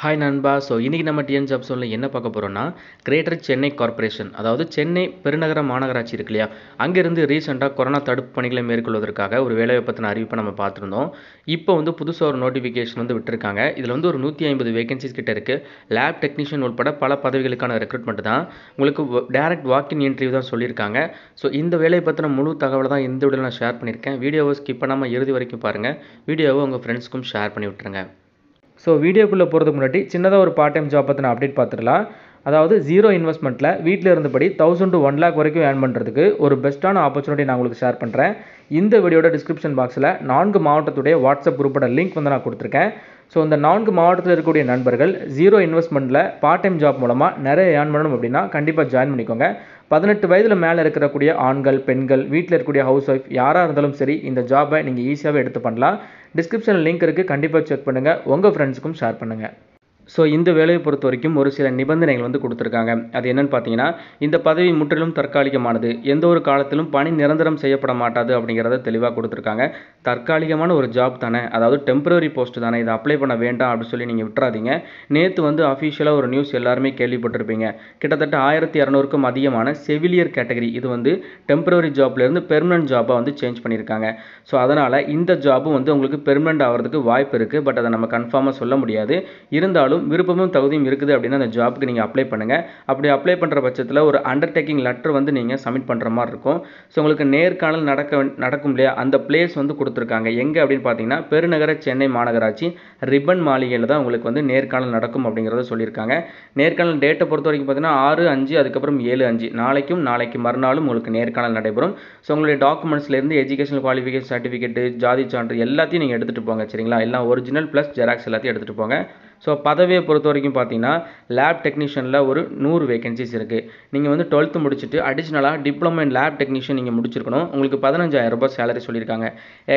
Hi நண்பா. So இன்றைக்கி நம்ம டிஎன் ஜாப் சோனில் என்ன பார்க்க போகிறோம்னா கிரேட்டர் சென்னை கார்ப்பரேஷன் அதாவது சென்னை பெருநகர மாநகராட்சி இருக்கு இல்லையா? அங்கேருந்து ரீசெண்டாக கொரோனா தடுப்பு பணிகளை மேற்கொள்வதற்காக ஒரு வேலைவாய்ப்பத்தின அறிவிப்பை நம்ம பார்த்துருந்தோம். இப்போ வந்து புதுசாக ஒரு நோட்டிஃபிகேஷன் வந்து விட்டுருக்காங்க. இதில் வந்து ஒரு நூற்றி ஐம்பது வேகன்சிஸ் கிட்ட இருக்குது லேப் டெக்னீஷியன் உட்பட பல பதவிகளுக்கான ரெக்ரூட்மெண்ட் தான். உங்களுக்கு டேரக்ட் வாக்கின் இன்டர்வியூ தான் சொல்லியிருக்காங்க. ஸோ இந்த வேலையை பற்றின முழு தகவலை தான் இந்த வீடியோவில் நான் ஷேர் பண்ணியிருக்கேன். வீடியோவை ஸ்கிப் பண்ணாமல் இறுதி வரைக்கும் பாருங்கள் வீடியோவை உங்கள் ஃப்ரெண்ட்ஸ்க்கும் ஷேர் பண்ணி விட்டுருங்க. ஸோ வீடியோக்குள்ளே போகிறதுக்கு முன்னாடி சின்னதாக ஒரு பார்ட் டைம் ஜாப் பற்றின அப்டேட் பார்த்துடலாம் அதாவது ஜீரோ இன்வெஸ்ட்மெண்ட்டில் வீட்டில் இருந்தபடி தௌசண்ட் டு ஒன் லேக் வரைக்கும் ஏர்ன் பண்ணுறதுக்கு ஒரு பெஸ்ட்டான ஆப்பர்ச்சுனிட்டி நான் உங்களுக்கு ஷேர் பண்ணுறேன் இந்த வீடியோட டிஸ்கிரிப்ஷன் பாக்ஸில் நான்கு மாவட்டத்துடைய வாட்ஸ்அப் குரூப்போட லிங்க் வந்து நான் கொடுத்துருக்கேன். ஸோ இந்த நான்கு மாவட்டத்தில் இருக்கக்கூடிய நண்பர்கள் ஜீரோ இன்வெஸ்ட்மெண்ட்டில் பார்ட் டைம் ஜாப் மூலமாக நிறைய ஏர்ன் பண்ணணும் அப்படின்னா கண்டிப்பாக ஜாயின் பண்ணிக்கோங்க. பதினெட்டு வயதில் மேலே இருக்கக்கூடிய ஆண்கள் பெண்கள் வீட்டில் இருக்கக்கூடிய ஹவுஸ் ஒய்ஃப் யாராக இருந்தாலும் சரி இந்த ஜாபை நீங்கள் ஈஸியாகவே எடுத்து பண்ணலாம். டிஸ்கிரிப்ஷனில் லிங்க் இருக்குது கண்டிப்பாக செக் பண்ணுங்கள் உங்கள் ஃப்ரெண்ட்ஸுக்கும் ஷேர் பண்ணுங்கள் ஸோ இந்த வேலையை பொறுத்த வரைக்கும் ஒரு சில நிபந்தனைகள் வந்து கொடுத்துருக்காங்க. அது என்னன்னு பார்த்தீங்கன்னா இந்த பதவி முற்றிலும் தற்காலிகமானது. எந்த ஒரு காலத்திலும் பணி நிரந்தரம் செய்யப்பட மாட்டாது அப்படிங்கிறத தெளிவாக கொடுத்துருக்காங்க. தற்காலிகமான ஒரு ஜாப் தானே. அதாவது டெம்பரரி போஸ்ட் தானே. இதை அப்ளை பண்ண வேண்டாம் அப்படின்னு சொல்லி நீங்கள் விட்டுறாதீங்க. நேற்று வந்து அஃபிஷியலாக ஒரு நியூஸ் எல்லாருமே கேள்விப்பட்டிருப்பீங்க. கிட்டத்தட்ட ஆயிரத்தி இரநூறுக்கும் அதிகமான செவிலியர் கேட்டகரி இது வந்து டெம்பரரி ஜாப்லேருந்து பெர்மனன்ட் ஜாப்பாக வந்து சேஞ்ச் பண்ணியிருக்காங்க. ஸோ அதனால் இந்த ஜாபும் வந்து உங்களுக்கு பெர்மனன்ட் ஆகிறதுக்கு வாய்ப்பு இருக்குது பட் அதை நம்ம கன்ஃபார்மாக சொல்ல முடியாது. இருந்தாலும் விருப்பமும் தகுதியும் இருக்குது அப்படின்னா அந்த ஜாப்புக்கு நீங்கள் அப்ளை பண்ணுங்கள் அப்படி அப்ளை பண்ணுற பட்சத்தில் ஒரு அண்டர்டேக்கிங் லெட்டர் வந்து நீங்கள் சப்மிட் பண்ணுற மாதிரி இருக்கும். ஸோ உங்களுக்கு நேர்காணல் நடக்க நடக்கும் இல்லையா? அந்த பிளேஸ் வந்து கொடுத்துருக்காங்க. எங்கே அப்படின்னு பார்த்தீங்கன்னா பெருநகர சென்னை மாநகராட்சி ரிப்பன் மாளிகையில் தான் உங்களுக்கு வந்து நேர்காணல் நடக்கும் அப்படிங்கிறத சொல்லியிருக்காங்க. நேர்காணல் டேட்டை பொறுத்த வரைக்கும் பார்த்தீங்கன்னா ஆறு அஞ்சு அதுக்கப்புறம் ஏழு அஞ்சு. நாளைக்கும் நாளைக்கு மறுநாளும் உங்களுக்கு நேர்காணல் நடைபெறும். ஸோ உங்களுடைய டாக்குமெண்ட்ஸ்லேருந்து எஜுகேஷனல் குவாலிஃபிகேஷன் சர்டிஃபிகேட்டு ஜாதி சான்று எல்லாத்தையும் நீங்கள் எடுத்துகிட்டு போங்க சரிங்களா? எல்லாம் ஒரிஜினல் ப்ளஸ் ஜெராக்ஸ் எல்லாத்தையும் எடுத்துகிட்டு போங்க. ஸோ பதவியை பொறுத்த வரைக்கும் பார்த்தீங்கன்னா லேப் டெக்னீஷியனில் ஒரு நூறு வேகன்சிஸ் இருக்குது நீங்கள் வந்து டுவெல்த்து முடிச்சுட்டு அடிஷ்னலாக டிப்ளமோ இன் லேப் டெக்னீஷியன் நீங்கள் முடிச்சிருக்கணும். உங்களுக்கு பதினஞ்சாயிரம் ரூபாய் சேலரி சொல்லியிருக்காங்க.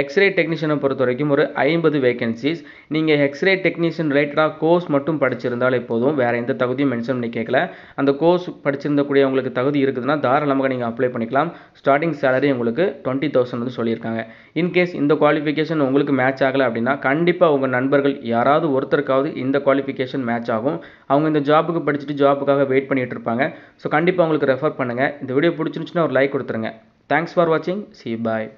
எக்ஸ்ரே டெக்னீஷியனை பொறுத்த வரைக்கும் ஒரு ஐம்பது வேகன்சிஸ் நீங்கள் எக்ஸ்ரே டெக்னீஷியன் ரிலேட்டடாக கோர்ஸ் மட்டும் படிச்சிருந்தாலே போதும். வேறு எந்த தகுதியும் மென்ஷன் பண்ணி கேட்கல அந்த கோர்ஸ் படிச்சிருந்தக்கூடிய உங்களுக்கு தகுதி இருக்குதுன்னா தாராளமாக நீங்கள் அப்ளை பண்ணிக்கலாம். ஸ்டார்டிங் சேலரி உங்களுக்கு டுவெண்ட்டி தௌசண்ட் வந்து சொல்லியிருக்காங்க. இன்கேஸ் இந்த குவாலிஃபிகேஷன் உங்களுக்கு மேட்ச் ஆகலை அப்படின்னா கண்டிப்பாக உங்கள் நண்பர்கள் யாராவது ஒருத்தருக்காவது இந்த குவாலிஃபிகேஷன் மேட்ச் ஆகும். அவங்க இந்த ஜாபுக்கு படிச்சுட்டு ஜாபுக்காக வெயிட் பண்ணிட்டு இருப்பாங்க. ஸோ கண்டிப்பாக உங்களுக்கு ரெஃபர் பண்ணுங்கள் இந்த வீடியோ பிடிச்சிருந்துச்சுன்னா ஒரு லைக் கொடுத்துருங்க. தேங்க்ஸ் ஃபார் வாட்சிங் சி பாய்